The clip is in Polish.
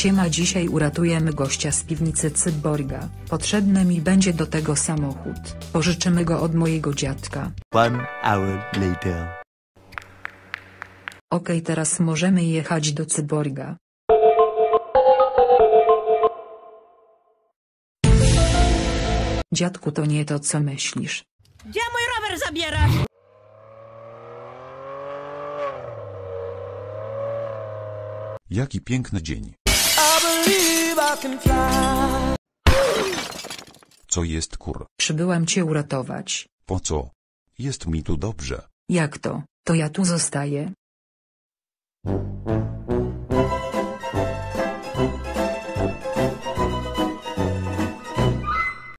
Siema dzisiaj uratujemy gościa z piwnicy Cyborga. Potrzebny mi będzie do tego samochód. Pożyczymy go od mojego dziadka. One hour later. Okej teraz możemy jechać do Cyborga. Dziadku to nie to co myślisz. Gdzie mój rower zabierasz? Jaki piękny dzień. Co jest kur? Przybyłam cię uratować. Po co? Jest mi tu dobrze. Jak to? To ja tu zostaję.